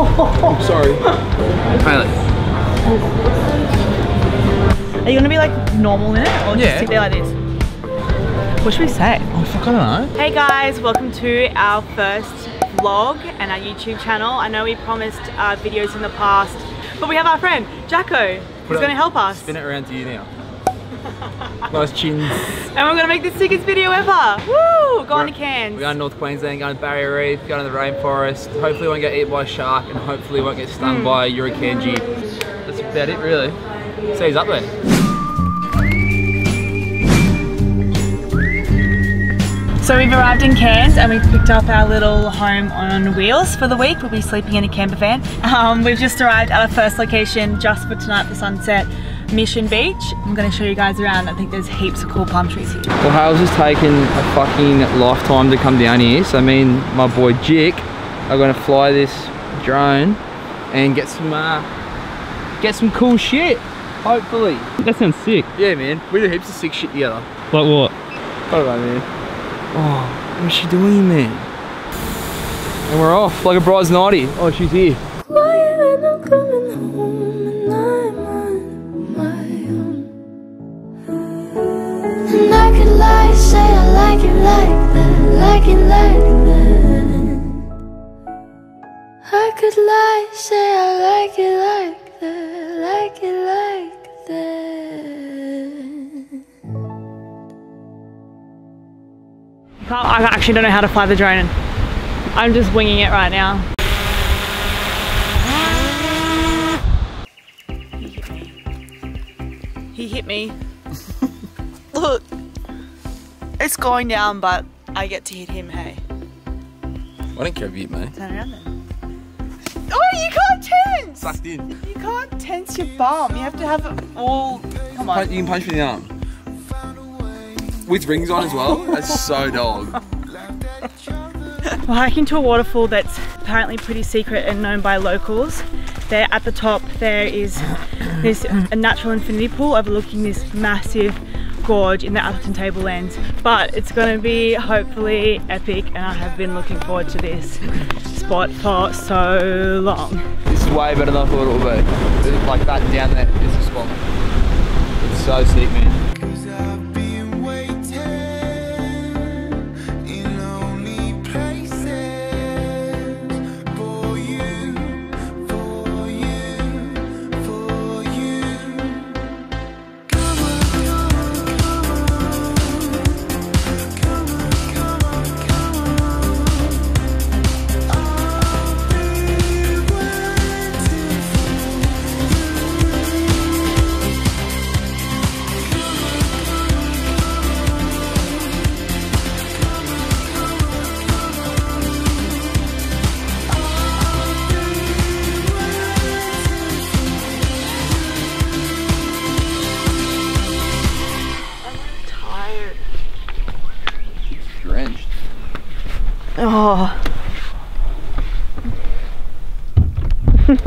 I'm sorry. Bailey. Are you gonna be like normal in it or just Yeah. sit there like this? What should we say? Oh, fuck, I don't know. Hey guys, welcome to our first vlog and our YouTube channel. I know we promised uh, videos in the past, but we have our friend Jacko who's going to help us. Spin it around to you now. nice chins. And we're going to make the sickest video ever. Woo! Go on to We're going to North Queensland, going to Barrier Reef, going to the rainforest. Hopefully we won't get eaten by a shark and hopefully won't get stung by a Irukandji. That's about it really. So he's up there. So we've arrived in Cairns and we've picked up our little home on wheels for the week. We'll be sleeping in a camper van. Um, we've just arrived at our first location just for tonight for sunset, Mission Beach. I'm going to show you guys around. I think there's heaps of cool palm trees here. Well, Hales has taken a fucking lifetime to come down here, so me and my boy Jick are going to fly this drone and get some uh, get some cool shit. Hopefully. That sounds sick. Yeah, man. We do heaps of sick shit together. Like what? I don't know, man. Oh, what's she doing, man? And we're off like a bride's nighty. Oh, she's here. That, like it like that. I could lie, say I like it like that, like it like that. I actually don't know how to fly the drone. I'm just winging it right now. He hit me. He hit me. Look, it's going down, but I get to hit him. Hey, I don't care if you hit me. turn around then. Oh, you can't tense. Sucked in. You can't tense your bum. You have to have it all. Come on. You can punch me in the arm. With rings on as well? That's so dog. We're hiking to a waterfall that's apparently pretty secret and known by locals. There at the top there is this a natural infinity pool overlooking this massive gorge in the Atherton Tablelands. But it's going to be hopefully epic and I have been looking forward to this spot for so long. This is way better than I thought it would be. Like that down there is the spot. It's so sick, man. About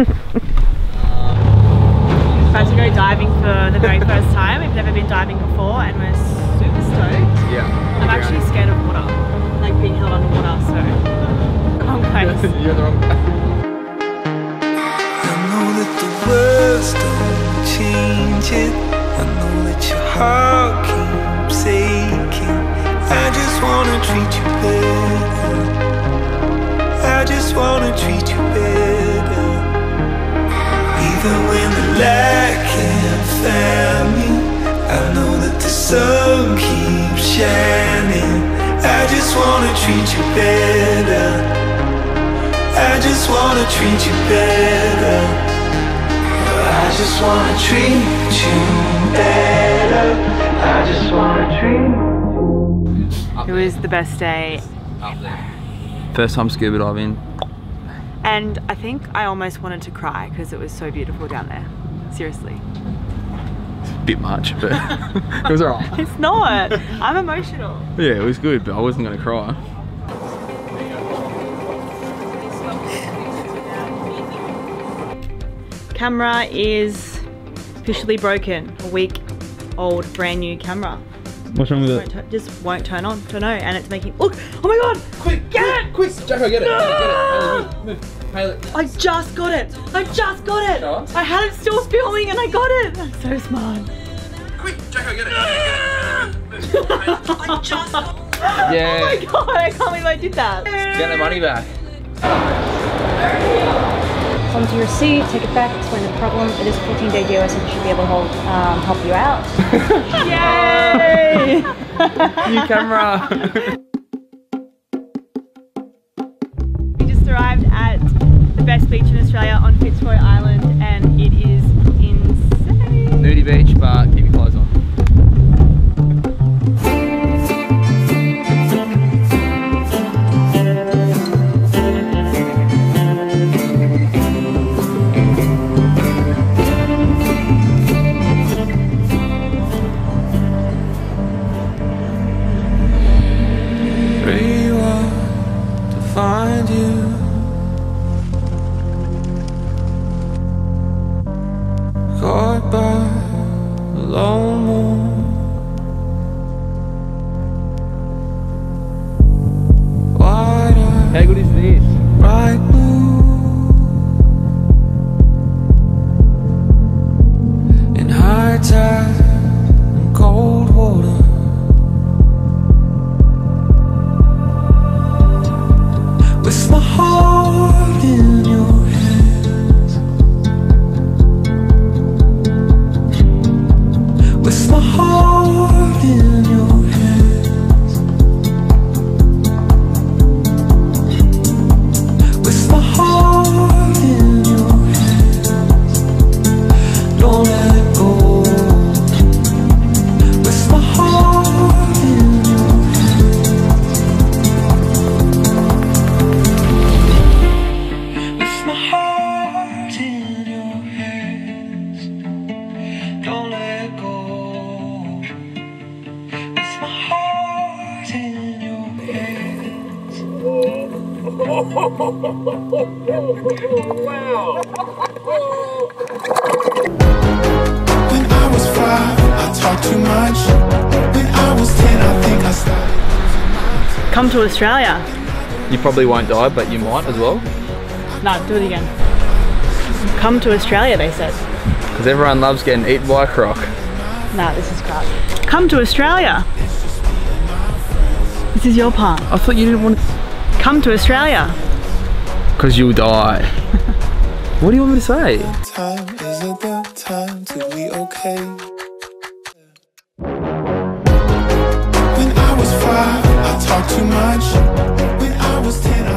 to go diving for the very first time. We've never been diving before and we're super stoked. Yeah. I'm actually scared of water, like being held underwater, so wrong place. You're the wrong I know that the words don't change it. I know that your heart keeps aching. I just wanna treat you better. I just wanna treat you better. Sun keeps shining. I just wanna treat you better. I just wanna treat you better. I just wanna treat you better. I just wanna treat It was the best day First time scuba diving. and I think I almost wanted to cry because it was so beautiful down there. Seriously. Bit much, but it was alright. It's not. I'm emotional. Yeah, it was good, but I wasn't gonna cry. Camera is officially broken. A week old, brand new camera. What's wrong with Won't it? just won't turn on. Don't know. And it's making. Look! Oh my god! Quick, get it! Quick, Jacko, get it. Get it. Haley, ah! move, move. Haley. I just got it. I just got it. Show us. I had it still filming and I got it. I'm so smart. Quick, Jacko, get it. Get it. I just got Yeah. Oh my god, I can't believe I did that. Get the money back. onto your seat, take it back, explain the problem. It is 14 day DOS and should be able to hold, um, help you out. Yay! New camera. The best beach in Australia on Fitzroy Island and it is insane. Nudie beach, but keep your clothes on. When I was five, I talked too much. When I was ten, I think I started. Come to Australia. You probably won't die, but you might as well. No, do it again. Come to Australia, they said. Because everyone loves getting eaten by a croc. Nah, this is crap. Come to Australia. This is your part. I thought you didn't want to. Come to Australia. Because you'll die. what do you want me to say? Time isn't the time to be okay. When I was five, I talked too much. When I was ten,